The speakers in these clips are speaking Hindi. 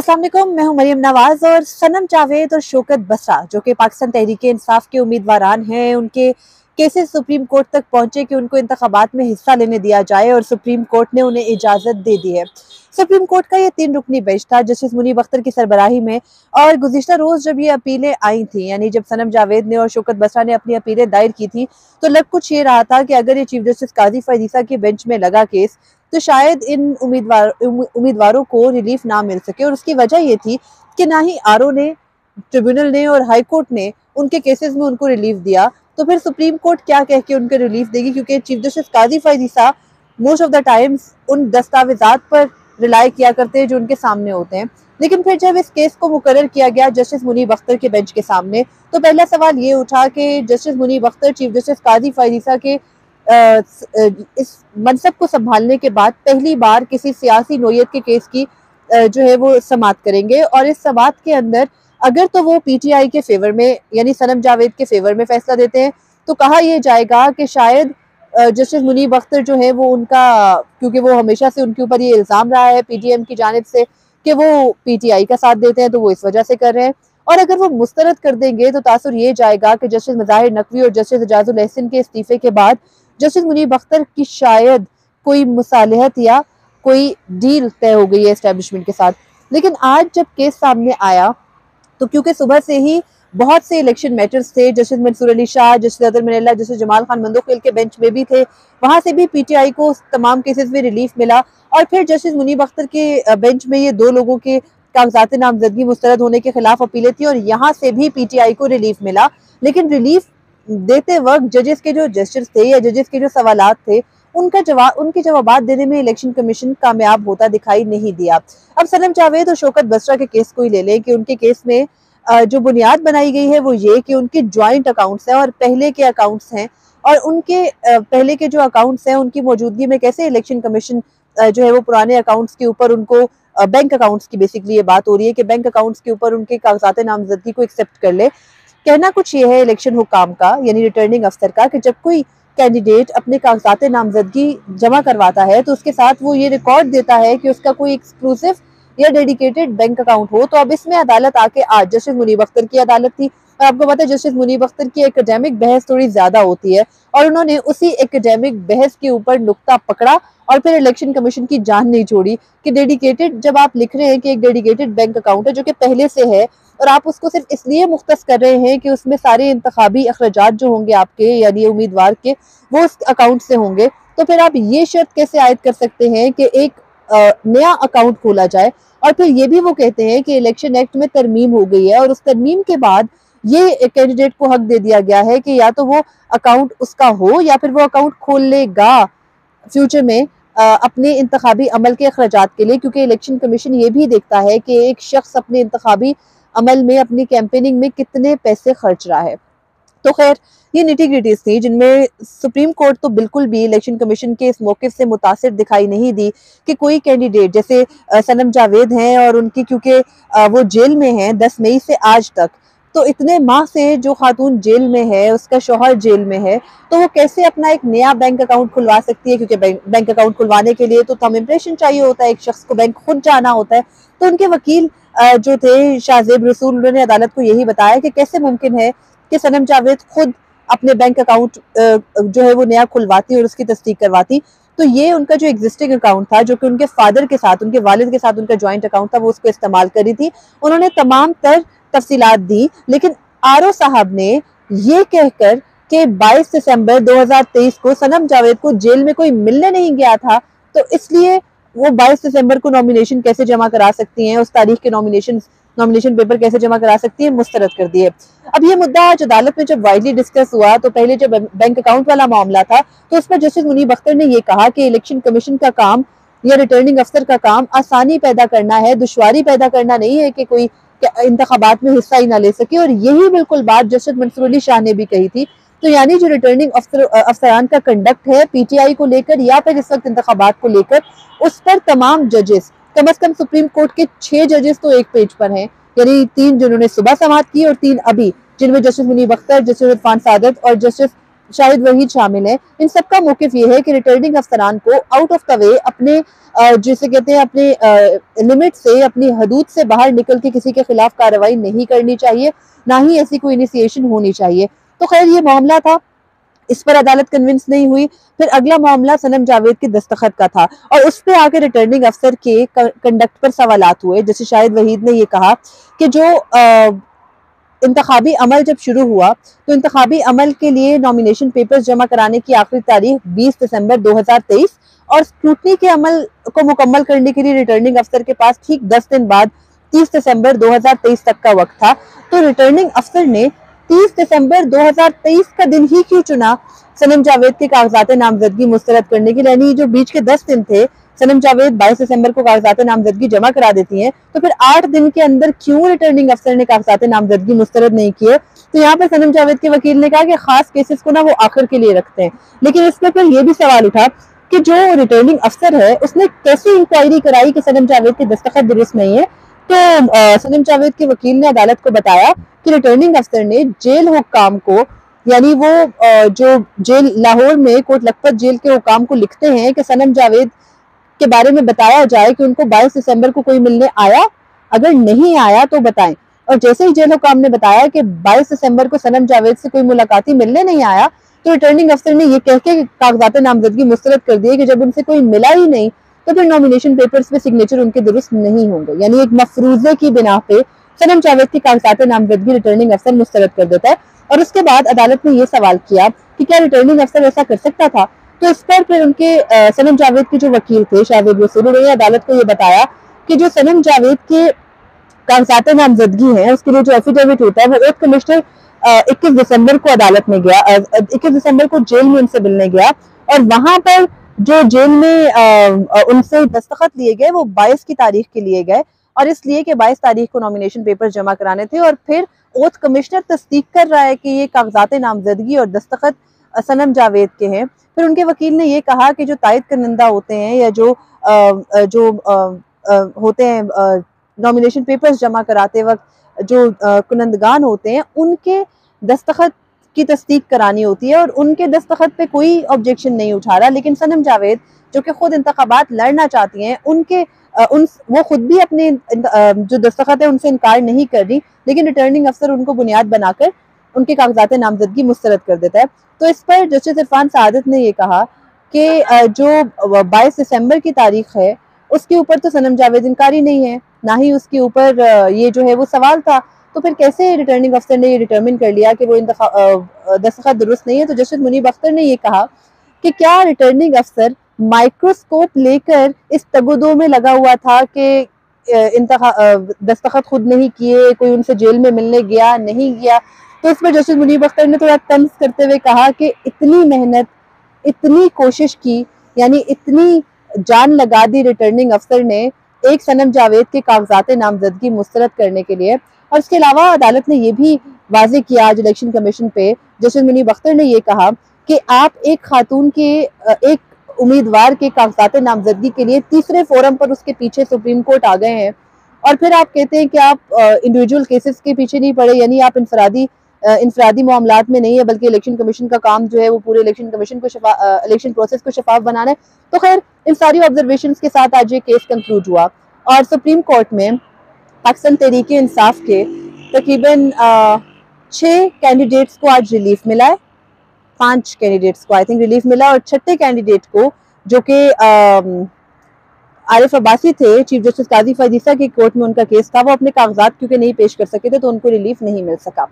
असलम मैं हूँ मरीम नवाज़ और सनम जावेद और शोकत बसरा, जो कि पाकिस्तान तहरीक इंसाफ के उम्मीदवार हैं। उनके केसेस सुप्रीम कोर्ट तक पहुँचे कि उनको इंतबात में हिस्सा लेने दिया जाए और सुप्रीम कोर्ट ने उन्हें इजाज़त दे दी है। सुप्रीम कोर्ट का ये तीन रुकनी बेंच था, जस्टिस मुनीब अख्तर की सरबराही में और गुजशत रोज जब ये अपीलें आई थी, यानी जब सनम जावेद ने और शोकत बसरा ने अपनी अपीलें दायर की थी तो लग कुछ ये रहा था कि अगर ये चीफ जस्टिस काजी फैजीसा के बेंच में लगा केस तो शायद इन उम्मीदवार उम्मीदवारों को रिलीफ ना मिल सके। और उसकी वजह ये थी कि ना ही आरओ ने, ट्रिब्यूनल ने और हाई कोर्ट ने उनके केसेस में उनको रिलीफ दिया तो फिर सुप्रीम कोर्ट क्या कह के उनको रिलीफ देगी? क्योंकि chief justice Qazi फैजीसा most of the times उन दस्तावेजात पर रिलाई किया करते हैं जो उनके सामने होते हैं। लेकिन फिर जब इस केस को मुकर किया गया जस्टिस मुनीब अख्तर के बेंच के सामने तो पहला सवाल ये उठा कि justice Munib Akhtar, chief justice Qazi फैजीसा के इस मनसब को संभालने के बाद पहली बार किसी सियासी नोयत के केस की जो है वो समात करेंगे। और इस समात के अंदर अगर तो वो पीटीआई के फेवर में, यानी सनम जावेद के फेवर में फैसला देते हैं तो कहा यह जाएगा कि शायद जस्टिस मुनीब अख्तर जो है वो उनका, क्योंकि वो हमेशा से उनके ऊपर ये इल्ज़ाम रहा है पीटीएम की जानब से, कि वो पीटीआई का साथ देते हैं तो वो इस वजह से कर रहे हैं। और अगर वो मुस्तरद कर देंगे तो तासर ये जाएगा कि जस्टिस मज़ाहिर नकवी और जस्टिस एजाजुल एहसन के इस्तीफे के बाद जस्टिस मुनीब अख्तर की शायद कोई मुसालहत या कोई डील तय हो गई है इस्टेब्लिशमेंट के साथ। लेकिन आज जब केस सामने आया तो क्योंकि सुबह से ही बहुत से इलेक्शन मैटर्स थे, justice Mansoor Ali Shah, justice Athar Minallah justice Jamal Khan Mandokhail के बेंच में भी थे। वहाँ से भी पीटीआई को तमाम केसेस में रिलीफ मिला और फिर जस्टिस मुनीब अख्तर के बेंच में ये दो लोगों के कागजात नामजदगी मुस्तरद होने के खिलाफ अपीलें थी और यहाँ से भी पीटीआई को रिलीफ मिला। लेकिन रिलीफ देते वक्त जजेस के जो जस्टिस थे या जजेस के जो सवाल थे उनका जवाब, उनके जवाब देने में इलेक्शन कमीशन कामयाब होता दिखाई नहीं दिया। अब सनम जावेद और शोकत बसरा के केस को ही ले लें कि उनके केस में जो बुनियाद बनाई गई है वो ये कि उनके ज्वाइंट अकाउंट्स हैं और पहले के अकाउंट्स हैं और उनके पहले के जो अकाउंट्स हैं उनकी मौजूदगी में कैसे इलेक्शन कमीशन जो है वो पुराने अकाउंट्स के ऊपर उनको बैंक अकाउंट्स की बेसिकली ये बात हो रही है कि बैंक अकाउंट्स के ऊपर उनके कागजात नामजदगी को एक्सेप्ट कर ले। कहना कुछ ये है इलेक्शन हुकाम का, यानी रिटर्निंग अफसर का, कि जब कोई कैंडिडेट अपने कागजात नामजदगी जमा करवाता है तो उसके साथ वो ये रिकॉर्ड देता है कि उसका कोई एक्सक्लूसिव या डेडिकेटेड बैंक अकाउंट हो तो अब इसमें अदालत आके, आज जस्टिस मुनीब अख्तर की अदालत थी। और आपको पता है, जस्टिस मुनीब अख्तर की एकेडमिक बहस थोड़ी ज़्यादा होती है, और उन्होंने उसी एकेडमिक बहस के ऊपर नुकता पकड़ा, और फिर इलेक्शन कमीशन की जान नहीं छोड़ी कि डेडिकेटेड जब आप लिख रहे हैं कि एक डेडिकेटेड बैंक अकाउंट है, जो कि पहले से है, और आप उसको सिर्फ़ इसलिए मुख्त कर रहे हैं कि उसमें सारे इंतबी अखराज जो होंगे आपके, यानी उम्मीदवार के, वो उस अकाउंट से होंगे। तो फिर आप ये शर्त कैसे आयद कर सकते हैं कि एक नया अकाउंट खोला जाए और फिर ये भी वो कहते हैं कि इलेक्शन एक्ट में तरमीम हो गई है और उस तरमीम के बाद ये कैंडिडेट को हक दे दिया गया है कि या तो वो अकाउंट उसका हो या फिर वो अकाउंट खोल लेगा फ्यूचर में अपने इंतबी अमल के अखराज के लिए, क्योंकि इलेक्शन कमीशन ये भी देखता है कि एक शख्स अपने इंतबी अमल में, अपनी कैंपेनिंग में कितने पैसे खर्च रहा है। तो खैर, ये निटी थी, जिनमें सुप्रीम कोर्ट तो बिल्कुल भी इलेक्शन कमीशन के इस मौके से मुतासर दिखाई नहीं दी कि कोई कैंडिडेट जैसे सनम जावेद हैं और उनकी, क्योंकि वो जेल में हैं दस मई से आज तक। तो इतने माह से जो खातून जेल में है, उसका शोहर जेल में है तो वो कैसे अपना एक नया बैंक अकाउंट खुलवा सकती है? क्योंकि बैंक अकाउंट खुलवाने के लिए तो थम इम्प्रेशन चाहिए होता है, एक शख्स को बैंक खुद जाना होता है। तो उनके वकील जो थे शाहजेब रसूल, उन्होंने अदालत को यही बताया कि कैसे मुमकिन है कि सनम जावेद खुद अपने बैंक अकाउंट जो है वो नया खुलवाती और उसकी तस्दीक करवाती। तो ये उनका जो एग्जिस्टिंग अकाउंट था, जो कि उनके फादर के साथ, उनके वालिद के साथ उनका ज्वाइंट अकाउंट था, वो उसको इस्तेमाल करी थी। उन्होंने तमाम तर तफसीलात दी, लेकिन आर साहब ने ये कहकर कि 22 दिसंबर 2023 को सनम जावेद को जेल में कोई मिलने नहीं गया था तो इसलिए वो 22 दिसंबर को नॉमिनेशन कैसे जमा करा सकती हैं, उस तारीख के नॉमिनेशन नॉमिनेशन पेपर कैसे जमा करा सकती है, मुस्तरद कर दिए अब ये मुद्दा आज अदालत में जब वाइडली डिस्कस हुआ तो पहले जब बैंक अकाउंट वाला मामला था तो उस पर जस्टिस मुनीब अख्तर ने यह कहा कि इलेक्शन कमीशन का काम या रिटर्निंग अफसर का काम आसानी पैदा करना है, दुश्वारी पैदा करना नहीं है कि कोई इंतबात में हिस्सा ही ना ले सके। और यही बिल्कुल बात जस्टिस मंसूर अली शाह ने भी कही थी। तो यानी जो रिटर्निंग अफसर अफसरान का कंडक्ट है पीटीआई को लेकर या फिर इस वक्त इंतबात को लेकर, उस पर तमाम जजेस कम अज कम सुप्रीम कोर्ट के छह जजेस तो एक पेज पर हैं, यानी तीन जिन्होंने सुबह समाप्त की और तीन अभी, जिनमें जस्टिस मुनीब अख्तर, जस्टिस इरफान सादत और जस्टिस शाहिद वहीद शामिल है। इन सबका मौकफ ये है कि रिटर्निंग अफसरान को आउट ऑफ़ द वे अपने जिसे कहते हैं अपने लिमिट से, अपनी हदूद से बाहर निकल के किसी के खिलाफ कार्रवाई नहीं करनी चाहिए, ना ही ऐसी कोई इनिशिएशन होनी चाहिए। तो खैर, ये मामला था। इस पर अदालत कन्विंस नहीं हुई। फिर अगला मामला सनम जावेद के दस्तखत का था और उस पर आके रिटर्निंग अफसर के कंडक्ट पर सवाल हुए, जैसे शाहिद वहीद ने ये कहा कि जो इंतबी अमल जब शुरू हुआ तो इंतबी अमल के लिए नॉमिनेशन पेपर्स जमा कराने की आखिरी तारीख 20 दिसंबर 2023 और स्क्रूटनी के अमल को मुकम्मल करने के लिए रिटर्निंग अफसर के पास ठीक 10 दिन बाद 30 दिसंबर 2023 तक का वक्त था। तो रिटर्निंग अफसर ने 30 दिसंबर 2023 का दिन ही क्यों चुना? सनम जावेद के कागजात नामजदगी मुस्तरद करने के लिए जो बीच के 10 दिन थे। सनम जावेद 22 दिसंबर को कागजात नामजदगी जमा करा देती हैं। तो फिर आठ दिन के अंदर क्यों रिटर्निंग अफसर ने कागजात नामजदगी मुस्तरद नहीं किए? तो यहाँ पर सनम जावेद के वकील ने कहा कि खास केसेस को ना वो आखिर के लिए रखते हैं। लेकिन इसमें फिर ये भी सवाल उठा कि जो रिटर्निंग अफसर है, उसने कैसी इंक्वायरी कराई कि सनम जावेद के दस्तखत दुरुस्त नहीं है? तो सनम जावेद के वकील ने अदालत को बताया कि रिटर्निंग अफसर ने जेल हुक्काम को, यानी वो जो जेल, लाहौर में कोट लखपत जेल के हुकाम को लिखते हैं कि सनम जावेद के बारे में बताया जाए कि उनको 22 दिसंबर को कोई मिलने आया? अगर नहीं आया तो बताएँ। और जैसे ही जेल हुकाम ने बताया कि 22 दिसंबर को सनम जावेद से कोई मुलाकाती मिलने नहीं आया तो रिटर्निंग अफसर ने ये कह के कागजात नामजदगी मुस्तरद कर दिए कि जब उनसे कोई मिला ही नहीं तो फिर नॉमिनेशन पेपर्स पे सिग्नेचर उनके दुरुस्त नहीं होंगे। यानी एक मफरूजे की बिना पे सनम जावेद की कागजात नामजदगी रिटर्निंग अफसर मुस्तरद कर देता है। और उसके बाद अदालत ने यह सवाल किया कि क्या रिटर्निंग अफसर ऐसा कर सकता था? तो इस पर फिर उनके सनम जावेद के जो वकील थे, शाहिद रसूल उन्होंने अदालत को यह बताया कि जो सनम जावेद के कागजात नामजदगी है, उसके लिए जो एफिडेविट होता है, वो एक कमिश्नर इक्कीस दिसंबर को अदालत में गया इक्कीस दिसंबर को जेल में उनसे मिलने गया। और वहाँ पर जो जेल में उनसे दस्तखत लिए गए वो 22 की तारीख के लिए गए और इसलिए कि 22 तारीख को नॉमिनेशन पेपर जमा कराने थे और फिर ओथ कमिश्नर तस्दीक कर रहा है कि ये कागजात नामजदगी और दस्तखत सनम जावेद के हैं। फिर उनके वकील ने ये कहा कि जो तायद करनंदा होते हैं या जो आ, जो आ, आ, होते हैं नॉमिनेशन पेपर्स जमा कराते वक्त जो कुनंदगान होते हैं उनके दस्तखत की तस्दीक करानी होती है और उनके दस्तखत पे कोई ऑब्जेक्शन नहीं उठा रहा। लेकिन सनम जावेद, जो कि खुद इंतबात लड़ना चाहती हैं, उनके उन, वो खुद भी अपने जो दस्तखत है, उनसे इनकार नहीं कर रही, लेकिन रिटर्निंग अफसर उनको बुनियाद बनाकर उनके कागजात नामजदगी मुस्तरद कर देता है। तो इस पर जस्टिस इरफान सादत ने यह कहा कि जो 22 दिसंबर की तारीख है, उसके ऊपर तो सनम जावेद इनकारी नहीं है, ना ही उसके ऊपर ये जो है वो सवाल था तो फिर कैसे रिटर्निंग अफसर ने ये डिटर्मिन कर लिया कि वो इन दस्तखत दुरुस्त नहीं है? तो जस्टिस मुनीब अख्तर ने ये कहा कि क्या रिटर्निंग अफसर माइक्रोस्कोप लेकर इस तगुदो में लगा हुआ था कि दस्तखत खुद नहीं किए, कोई उनसे जेल में मिलने गया, नहीं गया? तो इस पर जस्टिस मुनीब अख्तर ने थोड़ा तंज करते हुए कहा कि इतनी मेहनत, इतनी कोशिश की, यानी इतनी जान लगा दी रिटर्निंग अफसर ने एक सनम जावेद के कागजात नामजदगी मुस्तरद करने के लिए। और इसके अलावा अदालत ने यह भी वाजे किया आज इलेक्शन कमीशन पे। जस्टिस मुनीब अख्तर ने यह कहा कि आप एक खातून के एक उम्मीदवार के कागजात नामजदगी के लिए तीसरे फोरम पर उसके पीछे सुप्रीम कोर्ट आ गए हैं और फिर आप कहते हैं कि आप इंडिविजुअल केसेस के पीछे नहीं पड़े, यानी आप इंफरादी इंफरादी मामला में नहीं है, बल्कि इलेक्शन कमीशन का काम जो है वो पूरे इलेक्शन कमीशन को इलेक्शन प्रोसेस को शफाफ बनाना है। तो खैर, इन सारी ऑब्जर्वेशन के साथ आज ये केस कंक्लूड हुआ और सुप्रीम कोर्ट में पाकिस्तान तहरीक इंसाफ के तकरीबन छः कैंडिडेट्स को आज रिलीफ मिला है। पाँच कैंडिडेट्स को आई थिंक रिलीफ मिला और छठे कैंडिडेट को, जो कि आरिफ अब्बासी थे चीफ जस्टिस काजी फजीसा की कोर्ट में उनका केस था, वो अपने कागजात क्योंकि नहीं पेश कर सके थे तो उनको रिलीफ नहीं मिल सका।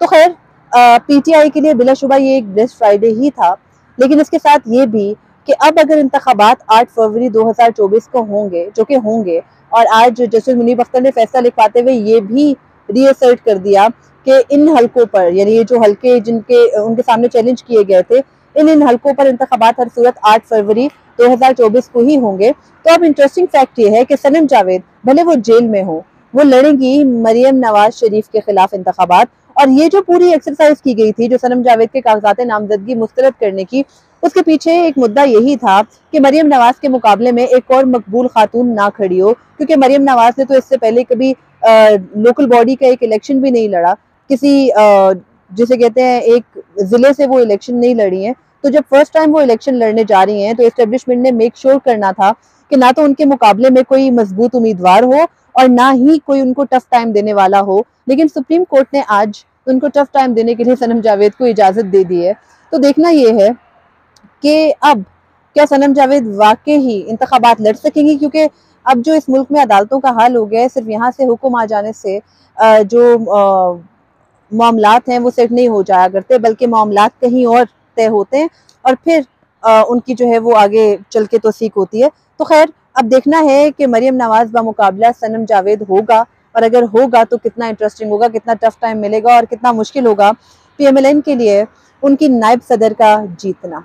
तो खैर पीटीआई के लिए बिलाशुबा ये एक बेस्ट फ्राइडे ही था, लेकिन इसके साथ ये भी कि अब अगर इंतबात आठ फरवरी 2024 को होंगे, जो कि होंगे, और आज जस्टिस मुनीब अख्तर ने फैसला लिखवाते हुए ये भी रीअसर्ट कर दिया कि इन हलकों पर, यानी ये जो हलके जिनके, उनके सामने चैलेंज किए गए थे, इन इन हलकों पर इंतबात हर सूरत आठ फरवरी 2024 को ही होंगे। तो अब इंटरेस्टिंग फैक्ट ये है कि सनम जावेद, भले वो जेल में हो, वो लड़ेंगी मरियम नवाज़ शरीफ के खिलाफ इंतबात और ये जो पूरी एक्सरसाइज की गई थी, जो सनम जावेद के कागजात नामजदगी मुस्तरद करने की उसके पीछे एक मुद्दा यही था कि मरियम नवाज़ के मुकाबले में एक और मकबूल खातून ना खड़ी हो क्योंकि मरियम नवाज़ ने तो इससे पहले कभी आ, लोकल बॉडी का एक इलेक्शन भी नहीं लड़ा। किसी जिसे कहते हैं एक ज़िले से वो इलेक्शन नहीं लड़ी हैं। तो जब फ़र्स्ट टाइम वो इलेक्शन लड़ने जा रही हैं तो एस्टेब्लिशमेंट ने मेक श्योर करना था कि ना तो उनके मुकाबले में कोई मज़बूत उम्मीदवार हो और ना ही कोई उनको टफ टाइम देने वाला हो। लेकिन सुप्रीम कोर्ट ने आज उनको टफ टाइम देने के लिए सनम जावेद को इजाज़त दे दी है। तो देखना यह है कि अब क्या सनम जावेद वाकई ही इंतबात लड़ सकेंगी? क्योंकि अब जो इस मुल्क में अदालतों का हाल हो गया है, सिर्फ़ यहाँ से हुक्म आ जाने से जो मामला हैं, वो सेट नहीं हो जाया करते, बल्कि मामला कहीं और तय होते हैं और फिर उनकी जो है वो आगे चल के तोसीक होती है। तो खैर, अब देखना है कि मरियम नवाज़ का मुकाबला सनम जावेद होगा और अगर होगा तो कितना इंटरेस्टिंग होगा, कितना टफ टाइम मिलेगा और कितना मुश्किल होगा। पीएमएलएन के लिए उनकी नायब सदर का जीतना।